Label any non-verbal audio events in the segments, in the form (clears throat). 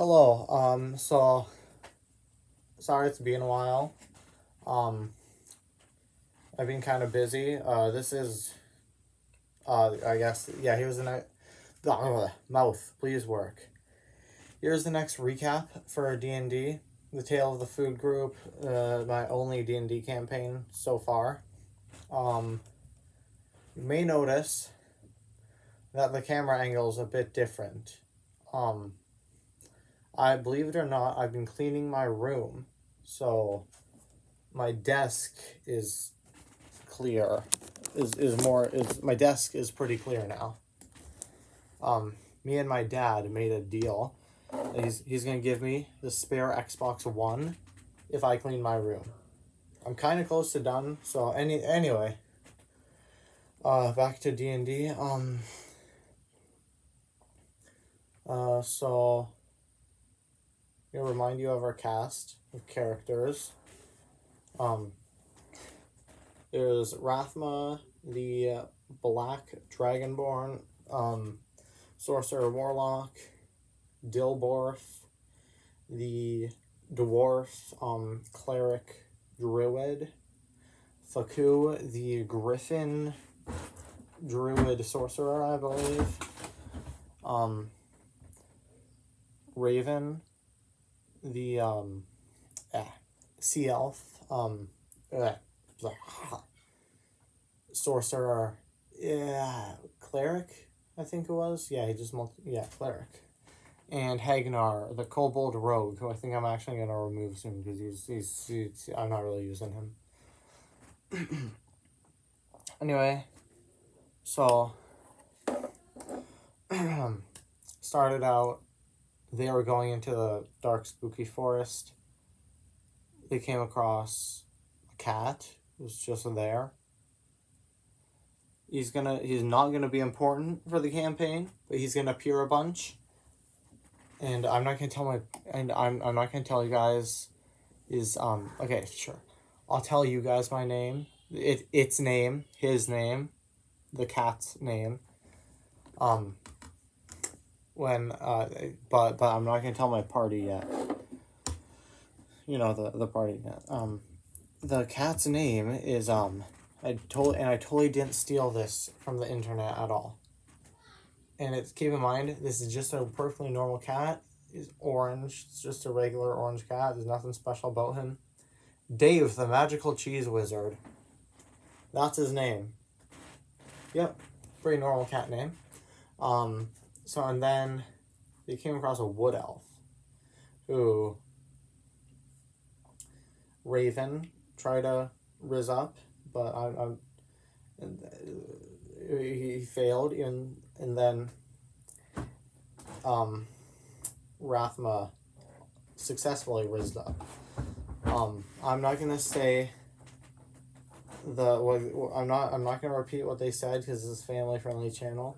Hello. Um. So, sorry it's been a while. Um. I've been kind of busy. Uh. This is. Uh. I guess. Yeah. Here's the next. Mouth. Please work. Here's the next recap for D and D. The Tale of the Food Group. Uh. My only D and D campaign so far. Um. You may notice that the camera angle is a bit different. Um. I believe it or not, I've been cleaning my room, so my desk is clear. Is is more is my desk is pretty clear now. Um, me and my dad made a deal. He's he's gonna give me the spare Xbox One if I clean my room. I'm kind of close to done. So any anyway. Uh, back to D and D. Um. Uh, so Gonna remind you of our cast of characters. Um, there's Rathma, the Black Dragonborn, um, Sorcerer Warlock, Dilborth, the Dwarf, um, Cleric Druid, Faku, the Griffin Druid Sorcerer, I believe, um, Raven, the um, eh, sea elf, um, eh, sorcerer, yeah, cleric, I think it was. Yeah, he just multi- yeah, cleric. And Hagnar, the kobold rogue, who I think I'm actually gonna remove soon because he's, he's he's I'm not really using him. (clears throat) anyway, so (clears throat) started out they were going into the dark, spooky forest. They came across a cat who was just there. He's gonna he's not gonna be important for the campaign, but he's gonna appear a bunch. And I'm not gonna tell my and I'm I'm not gonna tell you guys is um okay, sure. I'll tell you guys my name. It its name, his name, the cat's name. Um when uh but but I'm not gonna tell my party yet. You know the the party yet. Um the cat's name is um I told and I totally didn't steal this from the internet at all. And it's keep in mind this is just a perfectly normal cat. He's orange. It's just a regular orange cat. There's nothing special about him. Dave, the magical cheese wizard. That's his name. Yep. Pretty normal cat name. Um so and then they came across a wood elf who Raven tried to riz up, but I, I uh, he failed and and then um Rathma successfully rizzed up. Um, I'm not gonna say the what I'm not I'm not gonna repeat what they said because this is family friendly channel.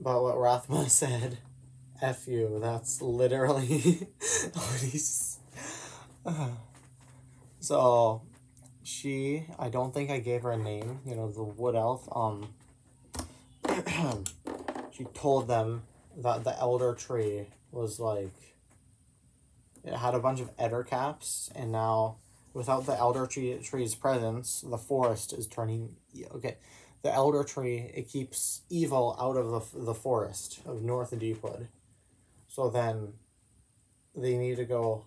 But what Rathma (laughs) said, F you, that's literally (laughs) what he's. (sighs) so, she, I don't think I gave her a name, you know, the wood elf. Um, (clears throat) she told them that the elder tree was like, it had a bunch of ettercaps, and now without the elder tree, tree's presence, the forest is turning. Okay, the elder tree it keeps evil out of the, the forest of north deepwood. So then they need to go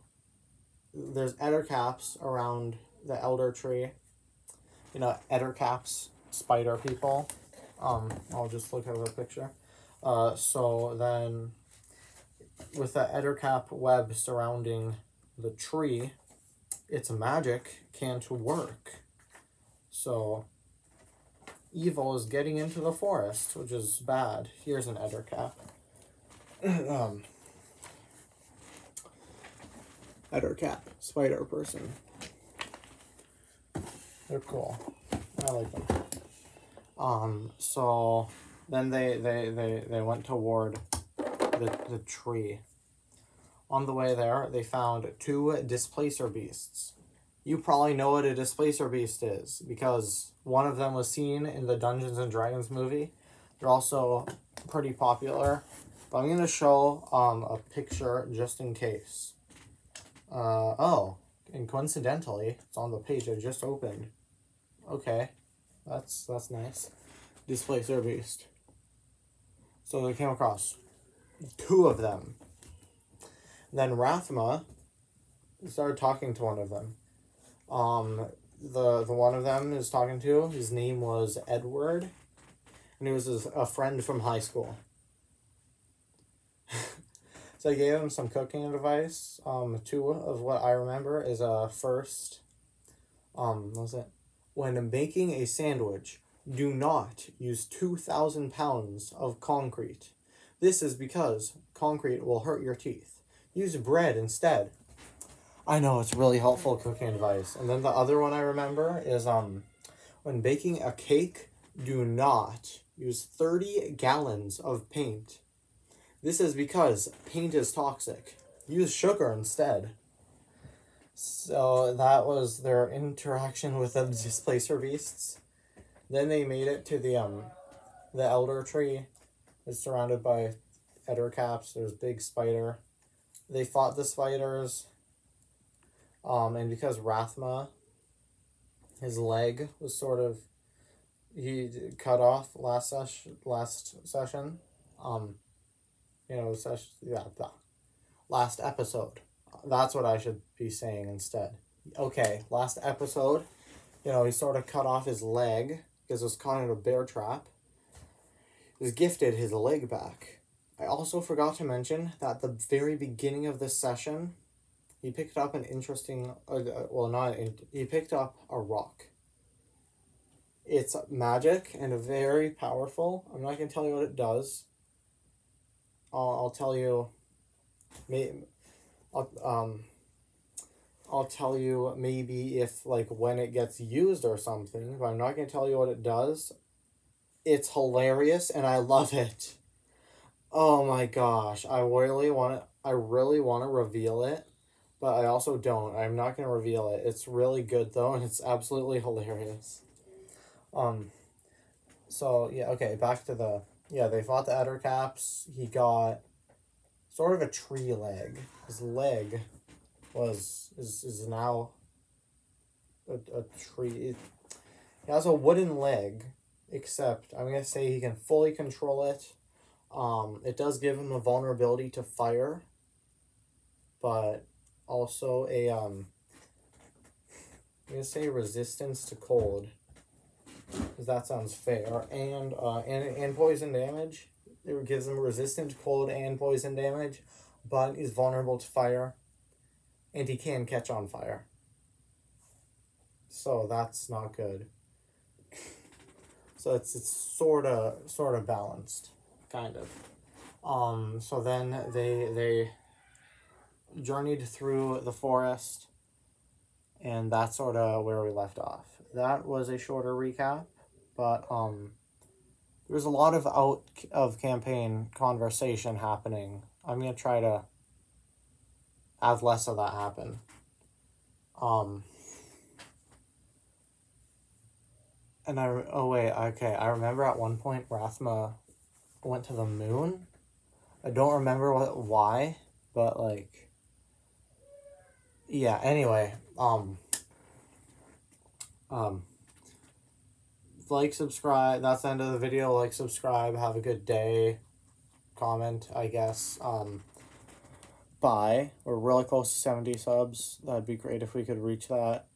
there's ettercaps around the elder tree. You know ettercaps spider people. Um i'll just look at the picture. Uh so then with the ettercap web surrounding the tree its magic can't work. So evil is getting into the forest, which is bad. Here's an Ettercap. (clears throat) um, Ettercap, spider person. They're cool. I like them. Um, so then they, they, they, they went toward the, the tree. On the way there, they found two displacer beasts. You probably know what a displacer beast is because one of them was seen in the Dungeons and Dragons movie. They're also pretty popular But I'm gonna show um a picture just in case. Uh oh, and coincidentally, it's on the page I just opened. Okay, that's that's nice. Displacer Beast. So they came across two of them. Then Rathma started talking to one of them. Um, the the one of them is talking to. His name was Edward, and he was a friend from high school. (laughs) so I gave him some cooking advice. Um, two of what I remember is uh first, um, was it? When making a sandwich, do not use two thousand pounds of concrete. This is because concrete will hurt your teeth. Use bread instead. I know it's really helpful cooking advice. And then the other one I remember is um when baking a cake, do not use 30 gallons of paint. This is because paint is toxic. Use sugar instead. So that was their interaction with the (laughs) displacer beasts. Then they made it to the um the elder tree. It's surrounded by ettercaps. There's big spider. They fought the spiders. Um, and because Rathma, his leg was sort of he cut off last session. Last session, um, you know, session. Yeah, the last episode. That's what I should be saying instead. Okay, last episode. You know, he sort of cut off his leg because it was caught in a bear trap. He was gifted his leg back. I also forgot to mention that the very beginning of this session, he picked up an interesting, uh, uh well, not, he picked up a rock. It's magic and very powerful. I'm not going to tell you what it does. I'll, I'll tell you, may, I'll, um, I'll tell you maybe if, like, when it gets used or something, but I'm not going to tell you what it does. It's hilarious and I love it. Oh my gosh, I really want to, I really want to reveal it but I also don't. I'm not going to reveal it. It's really good though, and it's absolutely hilarious. Um, so yeah, okay, back to the yeah. They fought the Ettercaps. He got sort of a tree leg. His leg was is is now a, a tree. He has a wooden leg, except I'm gonna say he can fully control it. Um, it does give him a vulnerability to fire, but also a um I'm gonna say resistance to cold. Because that sounds fair. And uh and, and poison damage. It gives him resistant to cold and poison damage, but is vulnerable to fire. And he can catch on fire. So that's not good. so it's it's sorta sorta balanced, kind of. Um so then they they journeyed through the forest, and that's sort of where we left off. That was a shorter recap, but um, there was a lot of out of campaign conversation happening. I'm gonna try to have less of that happen. Um, and I oh wait okay I remember at one point Rathma went to the moon. I don't remember what why, but like yeah, anyway, um, um, like, subscribe, that's the end of the video, like, subscribe, have a good day, comment, I guess, um, bye, we're really close to 70 subs, that'd be great if we could reach that,